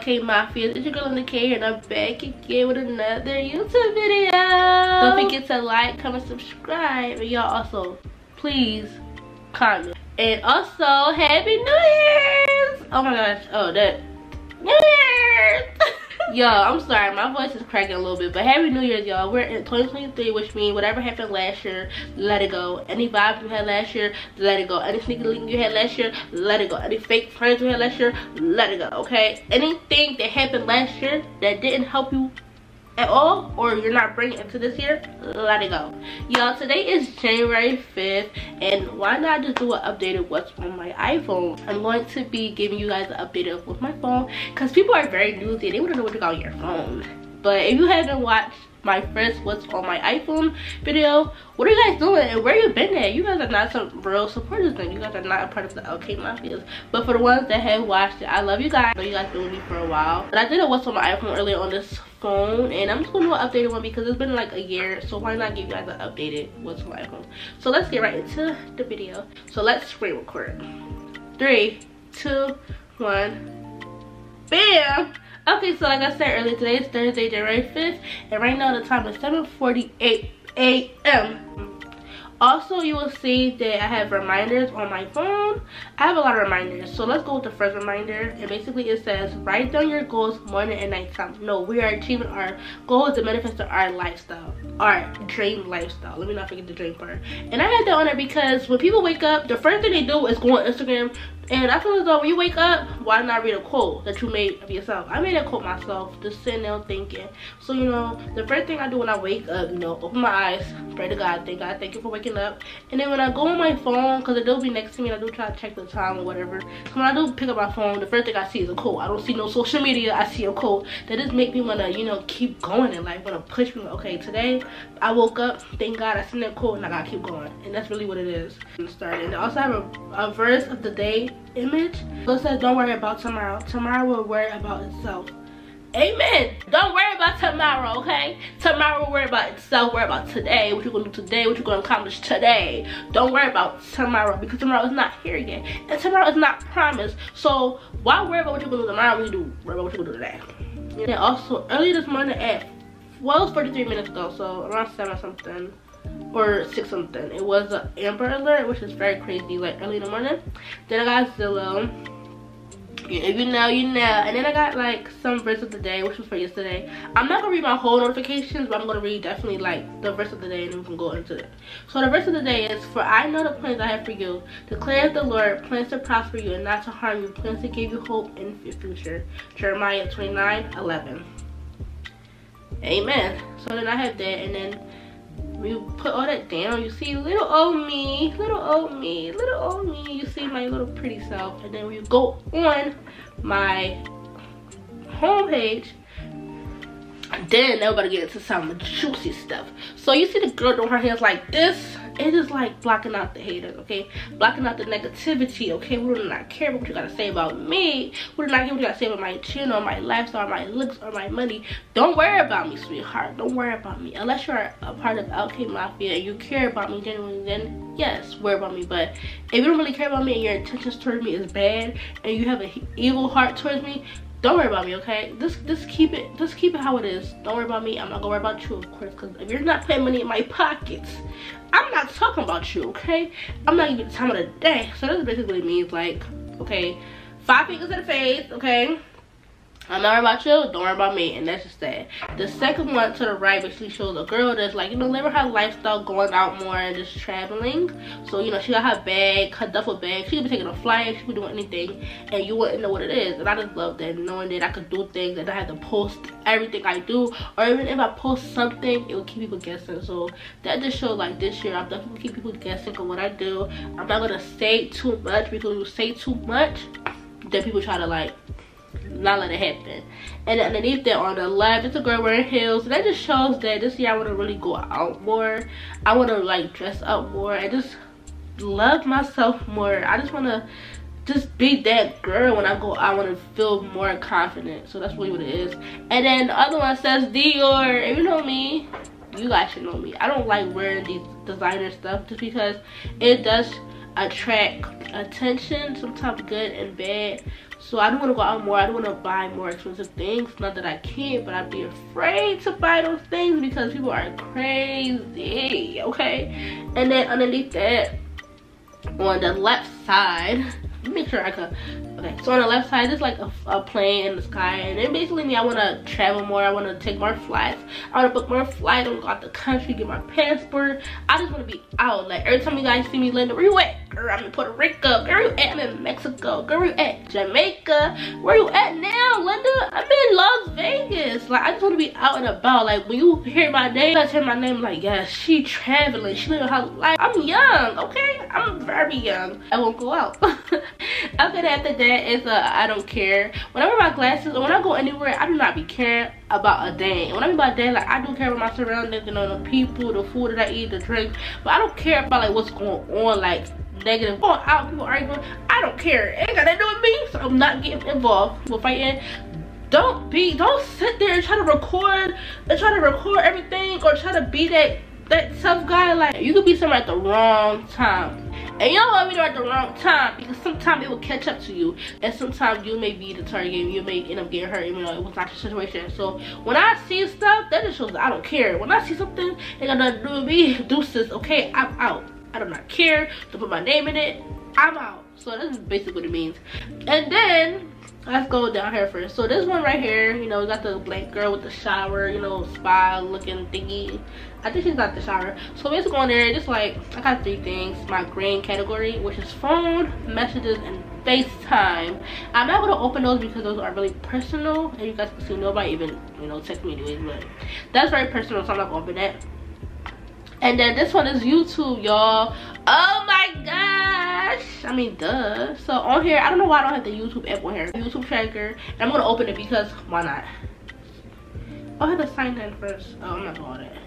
LK Mafia? It's your girl in the K and I'm back again with another YouTube video. Don't forget to like, comment, subscribe. And y'all also, please comment. And also, Happy New Year's! Oh my gosh, oh that. New Year's! Yo, I'm sorry, my voice is cracking a little bit, but Happy New Year's, y'all. We're in 2023, which means whatever happened last year, let it go. Any vibes you had last year, let it go. Any sneaky link you had last year, let it go. Any fake friends you had last year, let it go, okay? Anything that happened last year that didn't help you at all or you're not bringing it to this year let it go. Y'all today is january 5th and why not just do an updated what's on my iphone? I'm going to be giving you guys an update of what's my phone because people are very newsy they want to know what you got on your phone. But if you haven't watched my first what's on my iphone video what are you guys doing and where you been at? You guys are not some real supporters then. You guys are not a part of the lk mafias. But for the ones that have watched it i love you guys. I know you guys been with me for a while. But i did a what's on my iphone earlier on this phone and i'm just gonna do an updated one because it's been like a year so why not give you guys an updated what's my iphone so let's get right into the video. So let's screen record. Three two one bam! Okay so like i said earlier today is thursday january 5th and right now the time is 7 48 a.m also you will see that i have reminders on my phone. I have a lot of reminders so let's go with the first reminder. And basically it says write down your goals morning and night time. No we are achieving our goals to manifest our lifestyle our dream lifestyle. Let me not forget the dream part. And i had that on there because when people wake up the first thing they do is go on instagram and I feel as though when you wake up, why not read a quote that you made of yourself? I made a quote myself, just sitting there thinking. So, you know, the first thing I do when I wake up, you know, open my eyes, pray to God, thank God, thank you for waking up. And then when I go on my phone, because it will be next to me I do try to check the time or whatever. So when I do pick up my phone, the first thing I see is a quote. I don't see no social media, I see a quote. That just make me want to, you know, keep going in life, want to push me. Okay, today I woke up, thank God I seen that quote and I got to keep going. And that's really what it is. And I also have a, a verse of the day image. So it says, don't worry about tomorrow. Tomorrow will worry about itself. Amen. Don't worry about tomorrow, okay? Tomorrow will worry about itself. Worry about today. What you're going to do today. What you're going to accomplish today. Don't worry about tomorrow because tomorrow is not here yet. And tomorrow is not promised. So why worry about what you're going to do tomorrow when you do worry about what you're going to do today? And also, early this morning at, well, it was 43 minutes ago. So around 7 or something or six something. It was an Amber Alert, which is very crazy, like early in the morning. Then I got Zillow. If you know, you know. And then I got like some verse of the day, which was for yesterday. I'm not gonna read my whole notifications, but I'm gonna read definitely like the verse of the day and then we can go into it. So the verse of the day is, For I know the plans I have for you, declares the Lord, plans to prosper you and not to harm you, plans to give you hope in your future. Jeremiah 29, 11. Amen. So then I have that and then you put all that down you see little old me little old me little old me you see my little pretty self and then when you go on my homepage then they're to get into some juicy stuff. So you see the girl doing her hands like this it is like blocking out the haters okay? Blocking out the negativity okay? We do not care what you gotta say about me? We do not care what you gotta say about my channel my lifestyle my looks or my money? Don't worry about me sweetheart. Don't worry about me. Unless you're a part of lk mafia and you care about me genuinely then yes worry about me. But if you don't really care about me and your intentions towards me is bad and you have an evil heart towards me don't worry about me okay? Just just keep it just keep it how it is. Don't worry about me. I'm not gonna worry about you of course because if you're not putting money in my pockets i'm not talking about you okay? I'm not giving you the time of the day. So this basically means like okay five fingers in the face okay I'm not about you, don't worry about me, and that's just that. The second one to the right basically shows a girl that's like, you know, living her lifestyle, going out more and just traveling. So, you know, she got her bag, her duffel bag. She could be taking a flight, she could be doing anything, and you wouldn't know what it is. And I just love that, knowing that I could do things and I have to post everything I do. Or even if I post something, it will keep people guessing. So that just shows like this year, I'm definitely keep people guessing on what I do. I'm not gonna say too much because you say too much, then people try to like not let it happen and underneath that on the left. It's a girl wearing heels. And that just shows that this year i want to really go out more. I want to like dress up more and just love myself more. I just want to just be that girl. When i go i want to feel more confident. So that's really what it is. And then the other one says dior. If you know me you guys should know me. I don't like wearing these designer stuff just because it does attract attention, sometimes good and bad. So I don't want to go out more. I don't want to buy more expensive things. Not that I can't, but I'd be afraid to buy those things because people are crazy, okay? And then underneath that, on the left side, make sure I can okay so on the left side there's like a, a plane in the sky and then basically me i want to travel more i want to take more flights. I want to book more flights i want to go out the country get my passport. I just want to be out like every time you guys see me linda where you at? Girl i'm in puerto rico. Girl you at? I'm in mexico. Girl you at jamaica? Where you at now linda? I'm in las vegas. Like i just want to be out and about. Like when you hear my name I hear my name like yeah she traveling. She living her life. I'm young okay? I'm very young. I won't go out. After that that is a i don't care. When i wear my glasses or when i go anywhere i do not be caring about a day when i mean by day like i do care about my surroundings you know the people the food that i eat the drinks but i don't care about like what's going on like negative. Going out people arguing i don't care. It ain't got nothing to do with me so i'm not getting involved with fighting. Don't be don't sit there and try to record and try to record everything or try to be that that tough guy. Like you could be somewhere at the wrong time and want me there at the wrong time because sometimes it will catch up to you. And sometimes you may be the target you may end up getting hurt even though it was not your situation. So when I see stuff, that just shows I don't care. When I see something that got nothing to do with me, deuces, okay, I'm out. I do not care to put my name in it. I'm out. So that's basically what it means. And then let's go down here first. So this one right here you know got the black girl with the shower you know spa looking thingy. I think she's got the shower. So basically on there just like i got three things. My green category which is phone messages and facetime. I'm not going to open those because those are really personal and you guys can see nobody even you know text me anyways but that's very personal so i'm not to open it. And then this one is youtube y'all. Oh my i mean duh. So on here i don't know why i don't have the youtube app on here. Youtube tracker. And i'm gonna open it because why not? Oh, i have to sign in first. Oh i'm not doing it.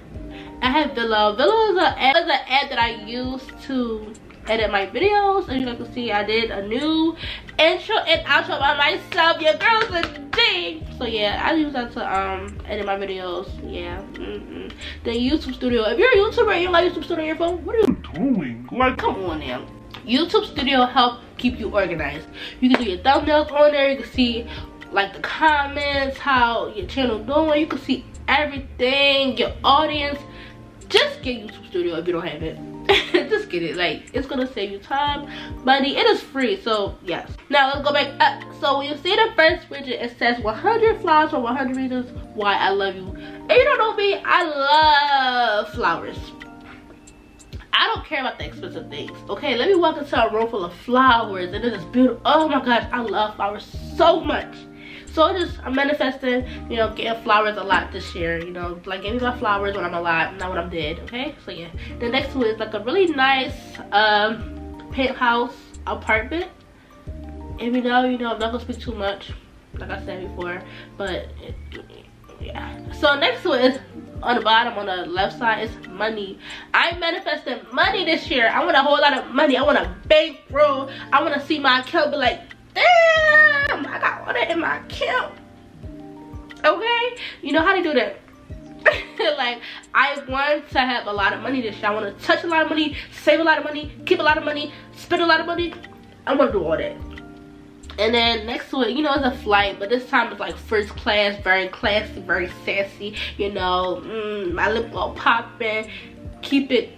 I have VLLO. VLLO is an app, is an app that i use to edit my videos. As you guys can see i did a new intro and outro by myself. Your girl's a thing. So yeah i use that to um edit my videos. Yeah mm -hmm. the youtube studio. If you're a youtuber and you like youtube studio on your phone what are you doing? Like come on now youtube studio help keep you organized. You can do your thumbnails on there. You can see like the comments how your channel doing. You can see everything. Your audience. Just get youtube studio if you don't have it. Just get it. Like it's gonna save you time money it is free. So yes. Now let's go back up. So when you see the first widget it says 100 flowers for 100 reasons why i love you. And you don't know me i love flowers I don't care about the expensive things. Okay, let me walk into a room full of flowers and it is beautiful. Oh my gosh, I love flowers so much. So I just I'm manifesting, you know, getting flowers a lot this year. You know, like give me my flowers when I'm alive, not when I'm dead. Okay, so yeah. The next one is like a really nice um, penthouse apartment. And you know, you know, I'm not gonna speak too much, like I said before, but yeah. So next one is on the bottom on the left side is money i'm manifesting money this year i want a whole lot of money i want a bankroll i want to see my account be like damn, I got all that in my account. Okay? You know how to do that. like, I want to have a lot of money this year. I want to touch a lot of money, save a lot of money, keep a lot of money, spend a lot of money. I want to do all that. And then next to it, you know, it's a flight, but this time it's like first class, very classy, very sassy. You know, mm, my lip gloss popping, keep it.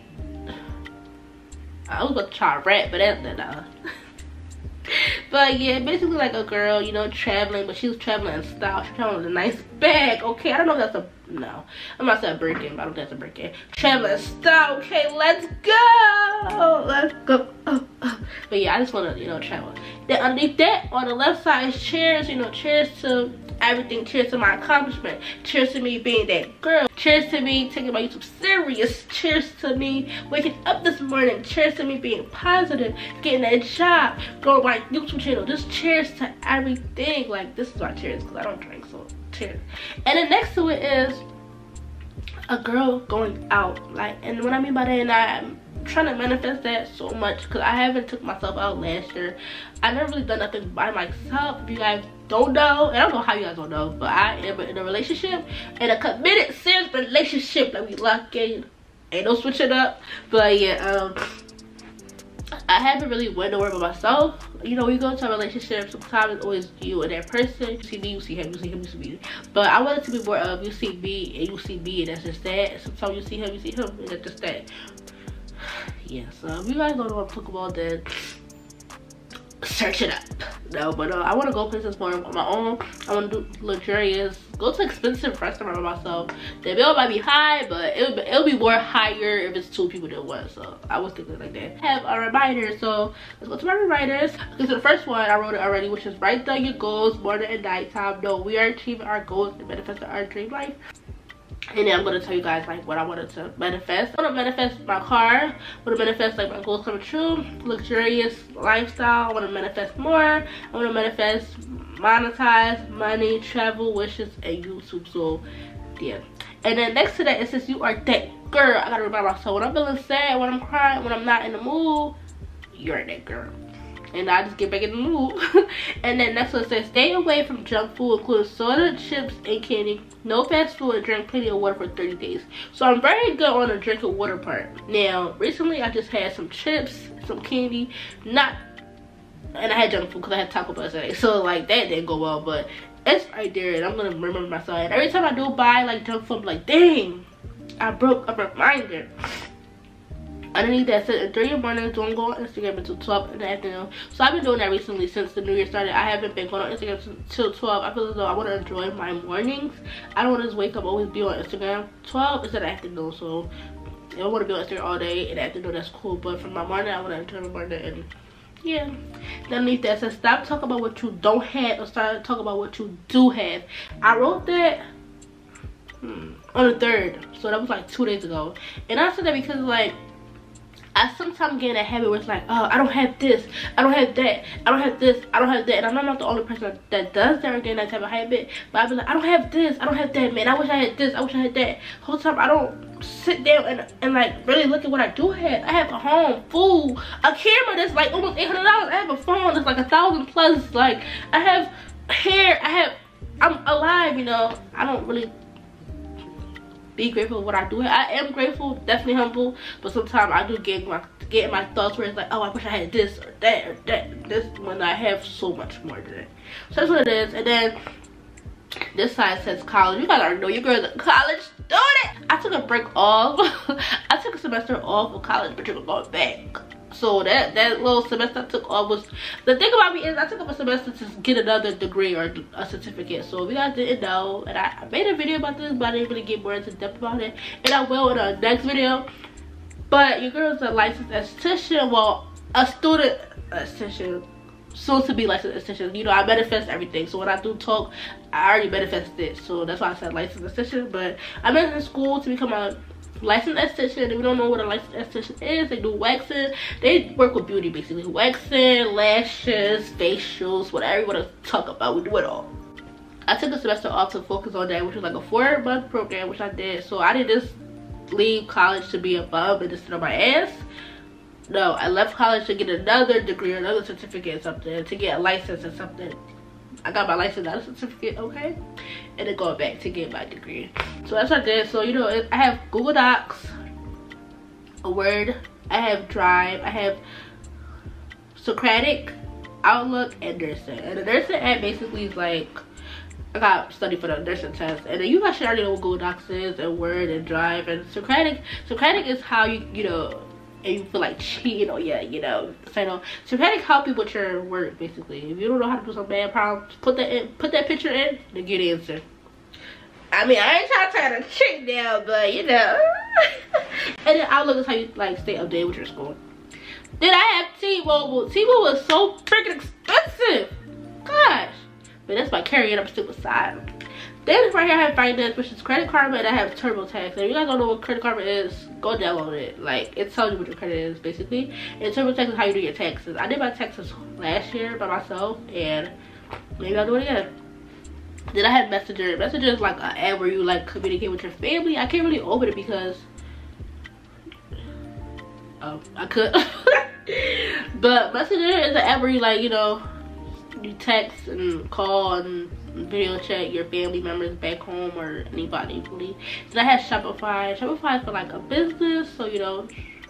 I was to try rap, but that. Uh, but yeah basically like a girl you know traveling but she was traveling in style she's traveling with a nice bag okay i don't know if that's a no i'm not saying breaking but i don't think that's a breaking traveling style okay let's go let's go oh, oh. but yeah i just want to you know travel then underneath that on the left side is cheers you know cheers to everything. Cheers to my accomplishment. Cheers to me being that girl. Cheers to me taking my YouTube serious. Cheers to me waking up this morning. Cheers to me being positive, getting that job, growing my YouTube channel. Just cheers to everything. Like this is my cheers because I don't drink, so And then next to it is a girl going out. Like, and what I mean by that, and I'm trying to manifest that so much because I haven't took myself out last year. I never really done nothing by myself. If you guys don't know, and I don't know how you guys don't know, but I am in a relationship, in a committed, serious relationship. Like we lock in, ain't no switching up. But yeah, um, I haven't really went nowhere by myself. You know, we go into a relationship, sometimes it's always you and that person. You see me, you see him, you see him, you see me. But I want it to be more of you see me and you see me and that's just that. Sometimes you see him, you see him and that's just that. Yeah, so if you guys don't know what about, then search it up no but uh, i want to go places more on my own i want to do luxurious go to expensive restaurant by myself. The bill might be high but it'll be, it'll be more higher if it's two people than one so i was thinking like that. Have a reminder so let's go to my reminders. Okay so the first one i wrote it already which is write down your goals morning and nighttime. No we are achieving our goals to manifest our dream life. And then I'm gonna tell you guys like what I wanted to manifest. I wanna manifest my car, I wanna manifest like my goals coming true, luxurious lifestyle, I wanna manifest more, I wanna manifest monetize, money, travel, wishes, and YouTube. So yeah. And then next to that it says you are that girl. I gotta remind myself when I'm feeling sad, when I'm crying, when I'm not in the mood, you're that girl and I just get back in the mood. and then next one says, stay away from junk food, including soda, chips, and candy. No fast food, and drink plenty of water for 30 days. So I'm very good on the drinking water part. Now, recently I just had some chips, some candy, not, and I had junk food because I had Taco Bell today. So like that didn't go well, but it's right there, and I'm gonna remember myself. And every time I do buy like junk food, I'm like, dang, I broke a reminder. Underneath that said at 3 in the morning, don't go on Instagram until 12 in the afternoon. So I've been doing that recently since the new year started. I haven't been going on Instagram until 12. I feel as though I want to enjoy my mornings. I don't want to just wake up always be on Instagram. 12 is in afternoon, so I don't want to be on Instagram all day in the afternoon. That's cool. But for my morning, I want to enjoy my morning and yeah underneath that says stop talking about what you don't have or start talking about what you do have i wrote that hmm, on the third so that was like two days ago and i said that because like I sometimes get in a habit where it's like, oh, I don't have this, I don't have that, I don't have this, I don't have that. And I'm not the only person that does that or get in that type of habit. But I be like, I don't have this, I don't have that, man. I wish I had this, I wish I had that. Whole time I don't sit down and, and like really look at what I do have. I have a home, food, a camera that's like almost $800. I have a phone that's like a thousand plus. Like I have hair, I have, I'm alive, you know. I don't really be grateful for what I do. I am grateful, definitely humble, but sometimes I do get my get my thoughts where it's like, oh, I wish I had this or that or that. This when I have so much more than it. So that's what it is. And then this side says college. You guys already know your girl's a college student. I took a break off. I took a semester off of college, but you're going back so that that little semester I took off was the thing about me is I took up a semester to get another degree or a certificate. So if you guys didn't know, and I, I made a video about this, but I didn't really get more into depth about it, and I will in the next video. But your girl's a licensed esthetician, well, a student esthetician soon to be licensed esthetician. You know, I manifest everything. So when I do talk, I already manifested it. So that's why I said licensed esthetician. But I'm in school to become a licensed esthetician if you don't know what a licensed esthetician is they do waxing they work with beauty basically waxing lashes facials whatever you want to talk about we do it all i took a semester off to focus on that which was like a four month program which i did so i didn't just leave college to be above and just sit on my ass no i left college to get another degree or another certificate or something to get a license or something I got my license not a certificate, okay? And then going back to get my degree. So that's what I did. So, you know, I have Google Docs, a Word, I have Drive, I have Socratic, Outlook, and Nursing. And the Nursing app basically is like, I got study for the nursing test. And then you guys should already know what Google Docs is and Word and Drive. And Socratic, Socratic is how you, you know, and you feel like cheating or yeah, you know. So try to help you with your work basically. If you don't know how to do some bad problems, put that in, put that picture in, then get answer. I mean, I ain't trying to turn a chick down, but you know. and then Outlook is how you like stay updated with your school. Then I have T-Mobile. T-Mobile was so freaking expensive. Gosh. But that's by carrying up stupid side. Then right here I have finance, which is Credit Karma, and I have TurboTax. And if you guys don't know what Credit Karma is, go download it. Like, it tells you what your credit is, basically. And TurboTax is how you do your taxes. I did my taxes last year by myself, and maybe I'll do it again. Then I have Messenger. Messenger is like an app where you, like, communicate with your family. I can't really open it because... Oh, I could. but Messenger is an app where you, like, you know, you text and call and video chat your family members back home or anybody really i have shopify. Shopify for like a business so you know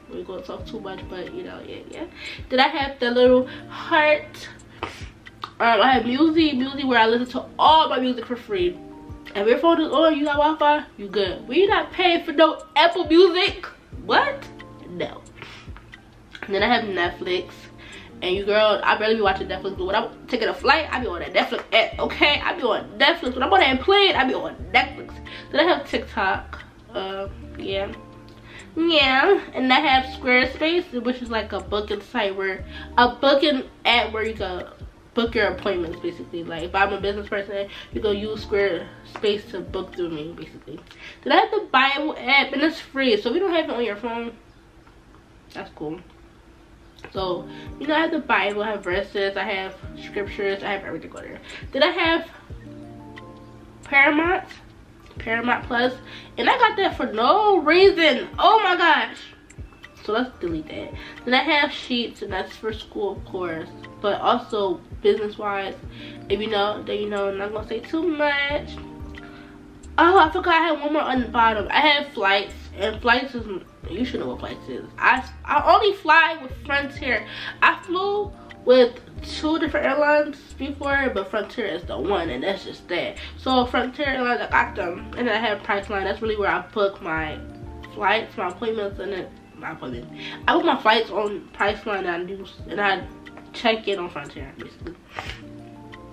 we're gonna talk too much but you know yeah yeah. Then i have the little heart. Um i have music. Music where i listen to all my music for free. If your phone is on you got wi-fi you good. We not paying for no apple music. What? No. And then i have netflix and you girl i barely be watching netflix but when i'm taking a flight i be on that netflix app okay? I be on netflix. When i'm on that plane i be on netflix. Then i have tiktok uh yeah. Yeah and i have squarespace which is like a booking site where a booking app where you can book your appointments basically. Like if i'm a business person you go use squarespace to book through me basically. Then i have the bible app and it's free so if you don't have it on your phone that's cool so you know i have the bible i have verses i have scriptures i have everything on there then i have paramount Paramount Plus, and I got that for no reason. Oh my gosh. So let's delete that. Then I have Sheets, and that's for school, of course, but also business-wise. If you know, then you know. I'm not gonna say too much. Oh, I forgot I had one more on the bottom. I have flights, and flights is you should know what flights is. I I only fly with Frontier. I flew with two different airlines before, but Frontier is the one, and that's just that. So Frontier Airlines, I got them, and I have Priceline. That's really where I book my flights, my appointments, and then my appointments. I book my flights on Priceline, and I do, and I check in on Frontier, basically.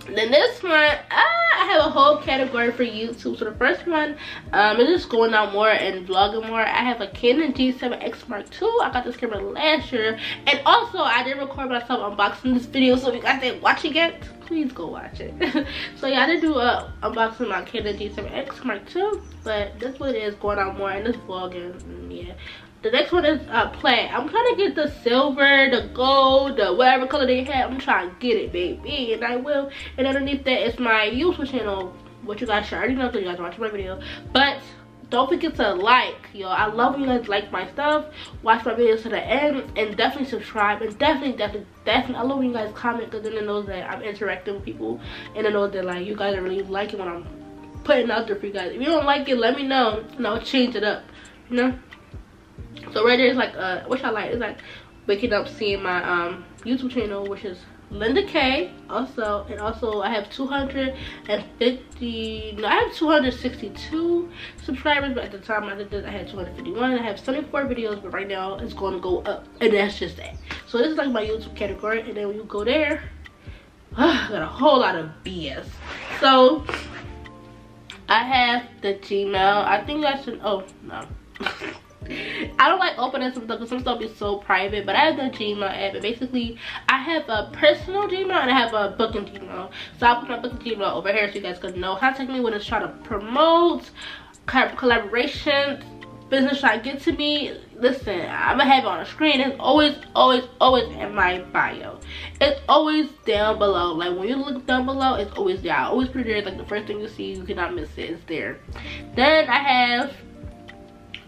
Then this one, ah, I have a whole category for YouTube. So the first one um, is just going out more and vlogging more. I have a Canon G7X Mark II. I got this camera last year. And also, I did record myself unboxing this video. So if you guys didn't watch it yet, please go watch it. so yeah, I did do a unboxing my Canon G7X Mark II. But this one is going out more and this vlogging. Mm, yeah the next one is uh play i'm trying to get the silver the gold the whatever color they have. I'm trying to get it baby and i will. And underneath that is my youtube channel what you guys should already know because you guys watch my video. But don't forget to like yo i love when you guys like my stuff. Watch my videos to the end and definitely subscribe and definitely definitely definitely i love when you guys comment because then it knows that i'm interacting with people and it knows that like you guys are really liking what i'm putting out there for you guys. If you don't like it let me know and i'll change it up you know so right there is like uh which i like? It's like waking up seeing my um youtube channel which is linda k also and also i have 250 no i have 262 subscribers but at the time i did this i had 251 i have 74 videos but right now it's going to go up and that's just that. So this is like my youtube category and then when you go there uh, got a whole lot of bs so i have the gmail. I think that's an oh no I don't like opening some stuff because some stuff is so private. But I have the Gmail app. And basically, I have a personal Gmail and I have a booking Gmail. So I'll put my booking Gmail over here so you guys can know. how Contact me when it's trying to promote collaboration, business try to get to me listen i'm gonna have it on the screen it's always always always in my bio it's always down below like when you look down below it's always there i always put it there it's like the first thing you see you cannot miss it it's there then i have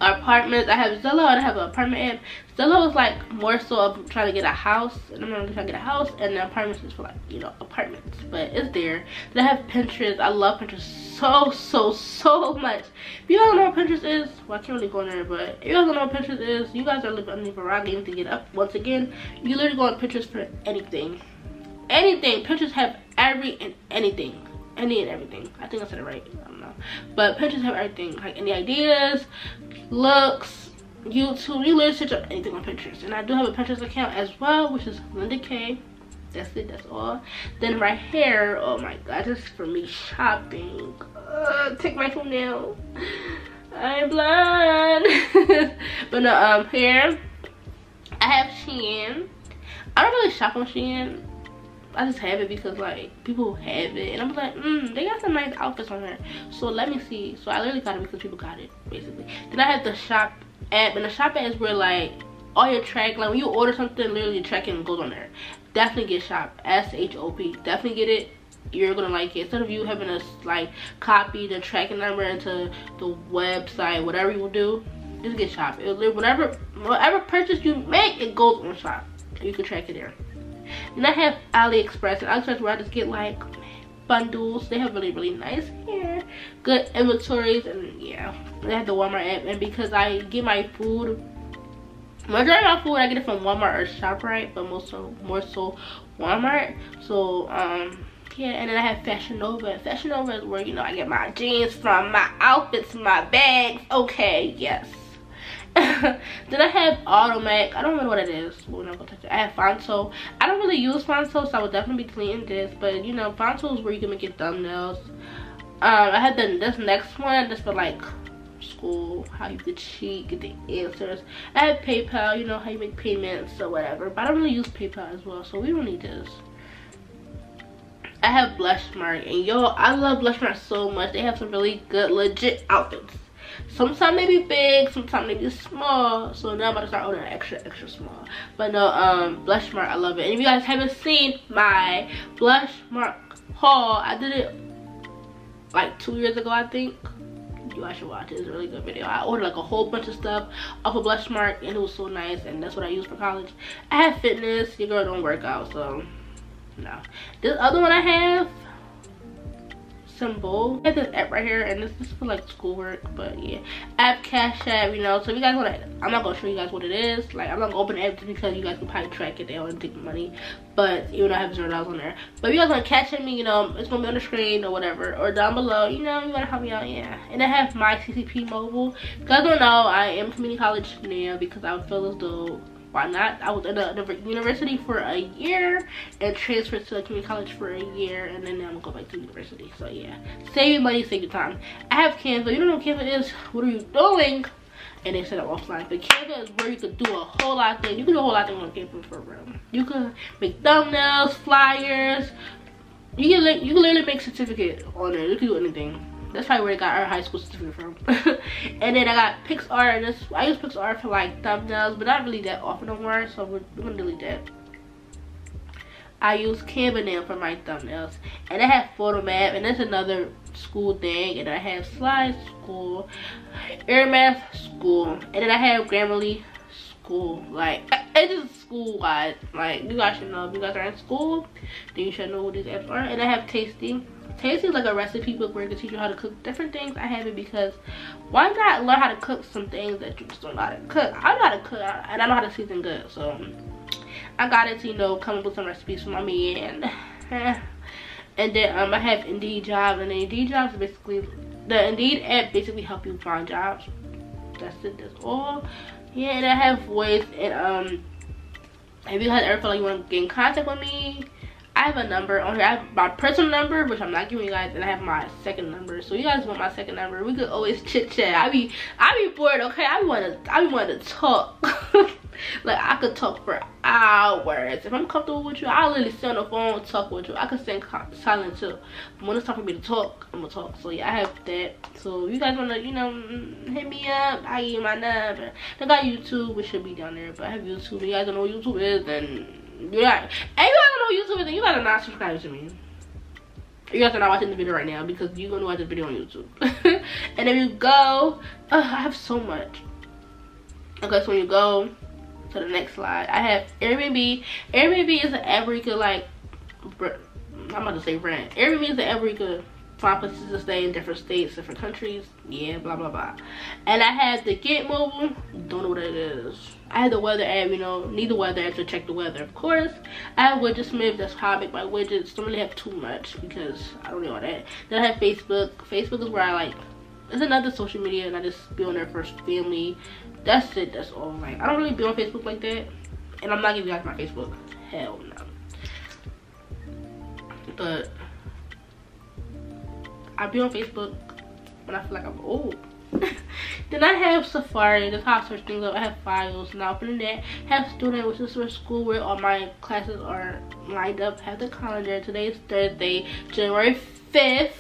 apartments. I have Zillow and I have an apartment app. Zillow is like more so of trying to get a house. And I'm gonna try to get a house and the apartments is for like, you know, apartments. But it's there. Then I have Pinterest. I love Pinterest so, so, so much. If you don't know what Pinterest is, well I can't really go in there, but if you guys don't know what Pinterest is, you guys are living on the Varag to get up once again. You literally go on Pinterest for anything. Anything. Pinterest have every and anything any and everything. I think i said it right. I don't know. But pinterest have everything. Like any ideas looks youtube you literally search up anything on pinterest. And i do have a pinterest account as well which is linda k. That's it that's all. Then right here oh my god this is for me shopping. Uh, take my phone i'm blind. But no um here i have shein. I don't really shop on shein I just have it because like people have it. And I'm like mm, they got some nice outfits on there. So let me see. So I literally got it because people got it basically. Then I have the shop app and the shop app is where like all your track like when you order something literally your tracking goes on there. Definitely get shop. S-h-o-p definitely get it. You're gonna like it. Instead of you having to like copy the tracking number into the website whatever you will do just get shop. It'll whatever whatever purchase you make it goes on shop. You can track it there and I have AliExpress. And AliExpress where I just get like bundles. They have really, really nice hair. Good inventories. And yeah, they have the Walmart app. And because I get my food majority of my food I get it from Walmart or ShopRite, but most so more so Walmart. So um yeah, and then I have Fashion Nova. Fashion Nova is where you know I get my jeans from, my outfits, my bags. Okay, yes. then I have Automac. I don't know what it is. We're not gonna touch it. I have Phonto. I don't really use Phonto, so I would definitely be cleaning this. But you know, Phonto is where you can make your thumbnails. Um, I had the this next one just for like school, how you could cheat, get the answers. I have PayPal, you know, how you make payments or whatever. But I don't really use PayPal as well, so we don't need this. I have Blushmark, and yo, I love Blushmark so much. They have some really good, legit outfits. Sometimes they be big, sometimes they be small. So now I'm about to start ordering extra, extra small. But no, um, blush mark I love it. And if you guys haven't seen my blush mark haul, I did it like two years ago, I think you guys should watch it. It's a really good video. I ordered like a whole bunch of stuff off of Blushmark and it was so nice and that's what I use for college. I have fitness. Your girl don't work out so no. This other one I have symbol. I have this app right here and this is for like schoolwork, but yeah. App Cash App, you know. So if you guys want to, I'm not gonna show you guys what it is. Like I'm not gonna open it because you guys can probably track it. They don't take money, but even though I have zero dollars on there. But if you guys want to catch me, you know, it's gonna be on the screen or whatever, or down below. You know, you wanna help me out, yeah. And I have my CCP mobile. If you guys don't know, I am community college now because I feel as though why not i was at a university for a year and transferred to a community college for a year and then i'm gonna go back to university. So yeah. Save your money save your time. I have canva. You don't know what canva is? What are you doing? And they set up offline. But canva is where you could do a whole lot of things. You can do a whole lot of things on canva for real. You can make thumbnails flyers. You can you can literally make certificate on there. You can do anything that's probably where I got our high school certificate from. and then I got. And this, I use PicsArt for like thumbnails, but not really that often no more. So we're, gonna delete that. I use Canva now for my thumbnails. And I have Photomath, and that's another school thing. And I have Slide School, Air Math School, and then I have Grammarly School. Like, it's just school wise. Like, you guys should know if you guys are in school, then you should know what these apps are. And I have Tasty. Tasty like a recipe book where it can teach you how to cook different things. I have it because why not learn how to cook some things that you just don't know how to cook? I know how to cook and I know how to season good. So I got it to, you know, come up with some recipes for my man. and then um, I have Indeed jobs and Indeed jobs basically, the Indeed app basically help you find jobs. That's it, that's all. Yeah, and I have voice and um, if you guys ever feel like you want to get in contact with me, I have a number on here. I have my personal number, which I'm not giving you guys, and I have my second number. So you guys want my second number? We could always chit chat. I be I be bored, okay? I wanna I wanna talk. like I could talk for hours. If I'm comfortable with you, I'll literally sit on the phone talk with you. I could sing silent too. But when it's time for me to talk, I'm gonna talk. So yeah, I have that. So you guys wanna, you know, mm, hit me up, I give my number. I got YouTube, which should be down there, but I have YouTube. If you guys don't know what YouTube is, then yeah. And you know YouTube then you gotta not subscribe to me. You guys are not watching the video right now because you're gonna watch the video on YouTube. and then you go, uh, I have so much. Okay, so when you go to the next slide, I have Airbnb. Airbnb is an you could like, I'm about to say rent. Airbnb is an you could find places to stay in different states, different countries. Yeah, blah, blah, blah. And I had the Get Mobile. Don't know what it is. I had the weather app, you know, need the weather app to check the weather, of course. I have Widgetsmith, that's how I make my widgets. Don't really have too much because I don't know all that. Then I have Facebook. Facebook is where I like, it's another social media and I just be on there for family. That's it, that's all. Like, I don't really be on Facebook like that. And I'm not giving you guys my Facebook. Hell no. But I be on Facebook when I feel like I'm old. Then I have Safari, that's how I search things up. I have files. Now from that, have student, which is for school where all my classes are lined up. Have the calendar. Today is Thursday, January 5th.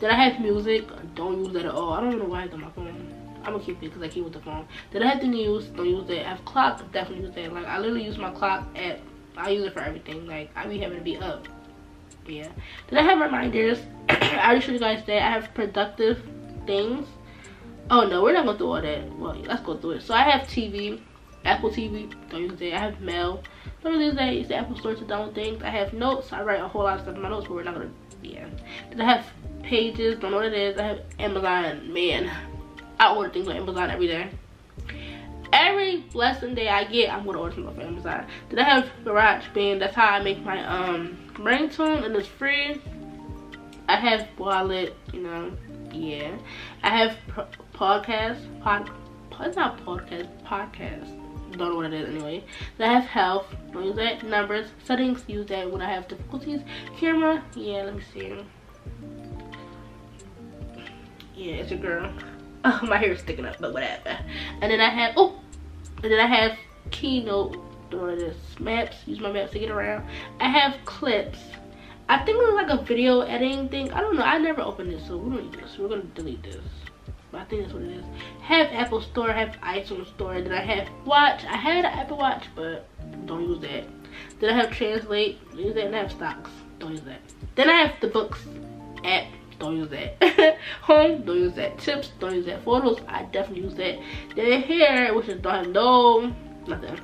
Then I have music. Don't use that at all. I don't know why I have on my phone. I'm gonna keep it because I keep with the phone. Then I have the news. Don't use it. I have clock. Definitely use that. Like I literally use my clock at. I use it for everything. Like I be having to be up yeah then i have reminders i already showed you guys that i have productive things oh no we're not gonna do all that. Well let's go through it. So i have tv apple tv don't use it i have mail don't really use that use the apple store to download things. I have notes. I write a whole lot of stuff in my notes but we're not gonna yeah then i have pages. Don't know what it is. I have amazon. Man i order things on amazon every day. Every lesson day I get, I'm gonna order something off Amazon. Then I have GarageBand. That's how I make my um ringtone, and it's free. I have Wallet, you know, yeah. I have podcast, pod, it's not podcast, podcast. Don't know what it is anyway. Then I have health, don't use that. Numbers, settings, use that when I have difficulties. Camera, yeah, let me see. Yeah, it's a girl. Oh, my hair is sticking up, but whatever. And then I have, oh, and then I have Keynote, doing this. Maps, use my maps to get around. I have clips. I think it's like a video editing thing. I don't know. I never opened this, so we don't need this. We're gonna delete this. I think that's what it is. Have Apple Store, have iTunes Store. Then I have Watch. I had an Apple Watch, but don't use that. Then I have Translate. Use that. And I have Stocks. Don't use that. Then I have the Books app? Don't use that. Home? Don't use that. Tips? Don't use that. Photos? I definitely use that. Then here which is don't have no. Nothing.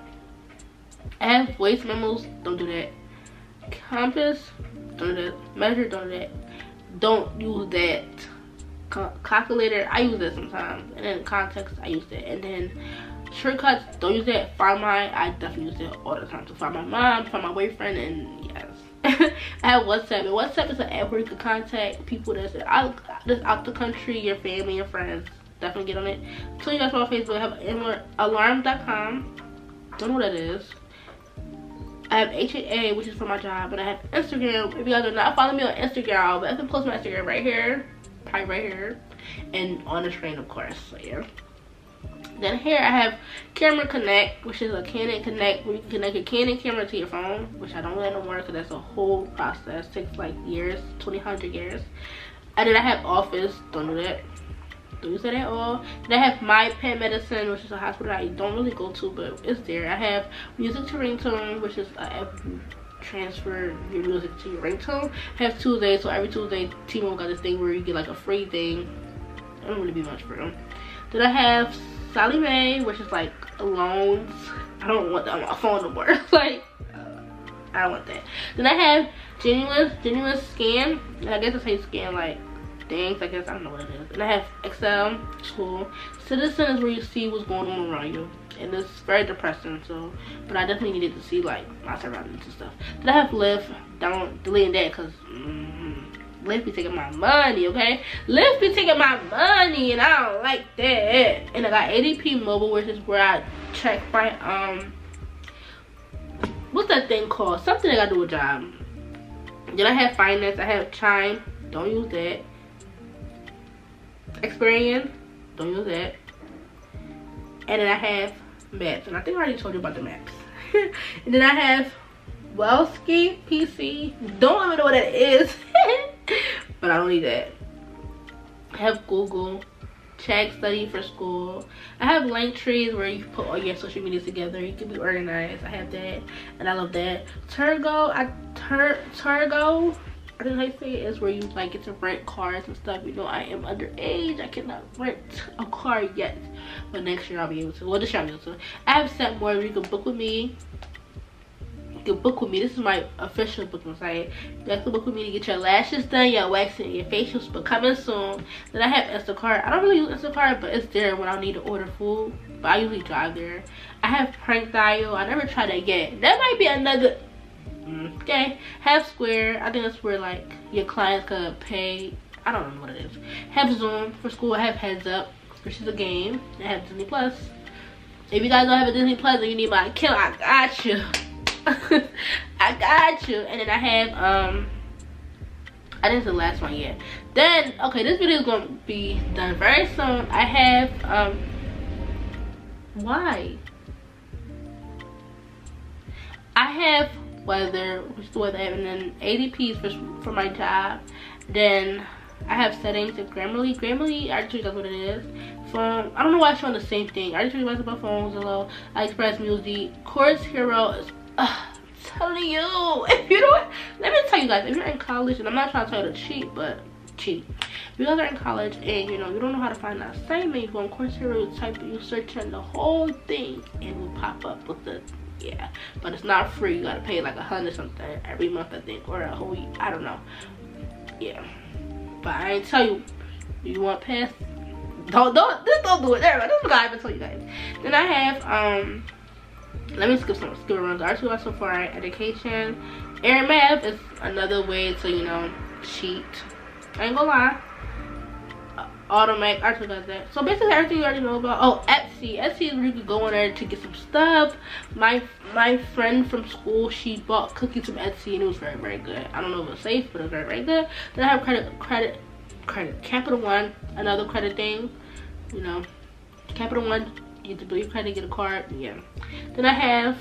I have voice memos? Don't do that. Compass? Don't do that. Measure? Don't do that. Don't use that calculator i use that sometimes and then context i use it. and then shortcuts don't use it. find my i definitely use it all the time to find my mom find my boyfriend and yes I have WhatsApp. And WhatsApp is an app where you can contact people that's out, that's out the country, your family, your friends. Definitely get on it. So you guys on Facebook. I have alarm.com. Don't know what that is. I have HAA, which is for my job, and I have Instagram. If you guys are not following me on Instagram, but I can post my Instagram right here, right here, and on the screen, of course. So yeah. Then here I have Camera Connect, which is a Canon Connect where you can connect your Canon camera to your phone, which I don't really no more because that's a whole process. Takes like years, 2,000 years. And then I have Office, don't do that. Don't use that at all. Then I have My Pet Medicine, which is a hospital I don't really go to, but it's there. I have Music to Ringtone, which is app transfer your music to your ringtone. I have Tuesday, so every Tuesday, T-Mobile got this thing where you get like a free thing. I don't really be much for them. Then I have Sallie Mae, which is like loans. I don't want that on my phone no more. like, I don't want that. Then I have Genuine, Genuine Scan. I guess I say scan like things. I guess I don't know what it is. And I have Excel tool. Citizen is where you see what's going on around you. And it's very depressing. So, but I definitely needed to see like my surroundings and stuff. Did I have Lyft. Don't delete that because. Mm -hmm Lyft be taking my money, okay? Lyft be taking my money and I don't like that. And I got ADP Mobile, which is where I check my, um, what's that thing called? Something that got to do with job. Then I have finance, I have Chime, don't use that. Experian, don't use that. And then I have maps, and I think I already told you about the maps. and then I have Wellski PC. Don't even know what that is. but I don't need that. I have Google, check, study for school. I have link trees where you put all your social media together. You can be organized. I have that, and I love that. Turgo, I tur Turgo. I think say it is where you like get to rent cars and stuff. You know, I am underage. I cannot rent a car yet, but next year I'll be able to. Well, this year I'll be able to. I have Setmore. You can book with me You can book with me. This is my official booking site. You guys can book with me to get your lashes done, your waxing, your facials, but coming soon. Then I have Instacart. I don't really use Instacart, but it's there when I need to order food. But I usually drive there. I have Prank Dial. I never tried that yet. That might be another okay have square i think that's where like your clients could pay i don't know what it is have zoom for school have heads up which is a game i have disney plus if you guys don't have a disney plus and you need my account i got you I got you. And then I have um I didn't the last one yet. Then okay, this video is gonna be done very soon. I have um why? I have weather, weather and then ADPs for for my job. Then I have settings of Grammarly. Grammarly, I just that's what it is. Phone, I don't know why it's showing the same thing. I just realized about phones, hello. Express Music. Course Hero is uh, telling you if you don't let me tell you guys if you're in college and i'm not trying to tell you to cheat but cheat if you guys are in college and you know you don't know how to find that assignment you go on coursera you type you search in the whole thing and it will pop up with the yeah but it's not free you gotta pay like a hundred something every month i think or a whole year i don't know yeah but i ain't tell you you want pass don't don't just don't do it. There, this is what I told you guys. Then I have um let me skip some skip around the arts we so far education. Air math is another way to, you know, cheat. I ain't gonna lie. Automatic, I told that. So basically everything you already know about. Oh, Etsy. Etsy is where you could go on there to get some stuff. My my friend from school, she bought cookies from Etsy and it was very, very good. I don't know if it's safe, but it was very, very good. Then I have credit, credit, credit, Capital One, another credit thing. You know, Capital One, you get to build your credit, get a card, yeah. Then I have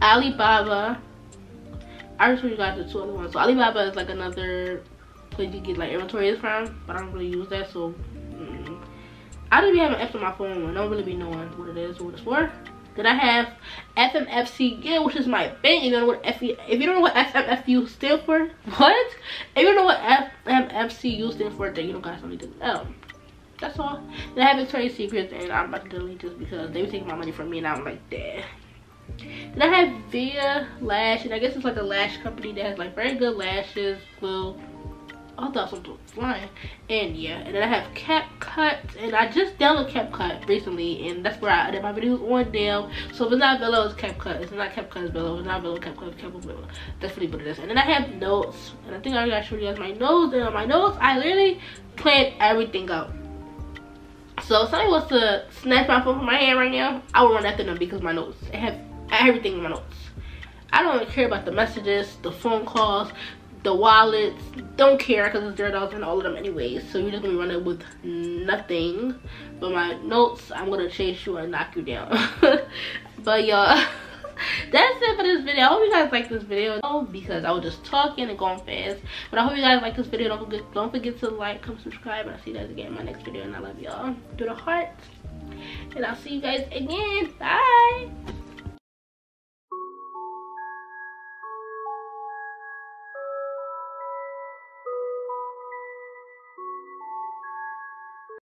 Alibaba. I just you guys the two other ones. So Alibaba is like another place you get like inventory is from, but I don't really use that. So mm, I don't be having apps on my phone. I don't really be knowing what it is or what it's for. Then I have FMFC, yeah, which is my bank. You know what F if you don't know what FMFU stand for, what? If you don't know what FMFCU stand for, then you don't got don't to know. That's all. Then I have Victoria's Secrets, and I'm about to delete this because they were taking my money from me, and I'm like, damn. Then I have Via Lash, and I guess it's like a lash company that has like very good lashes, glue, I thought something was flying. And yeah, and then I have CapCut, and I just downloaded CapCut recently, and that's where I did my videos on now. So if it's not VLLO, it's CapCut. It's not CapCut, it's VLLO. It's not VLLO, CapCut, it's CapCut, VLLO. That's what it is. And then I have notes, and I think I already showed you guys my notes. And on my notes, I literally planned everything out. So if somebody wants to snatch my phone from my hand right now, I will run after them because my notes. I have everything in my notes. I don't care about the messages, the phone calls, the wallets don't care because it's zero dollars in all of them anyways so you're just gonna be running with nothing. But my notes i'm gonna chase you and knock you down. But y'all that's it for this video. I hope you guys like this video because i was just talking and going fast. But i hope you guys like this video. Don't forget don't forget to like comment subscribe and i'll see you guys again in my next video. And i love y'all. Do the heart and i'll see you guys again. Bye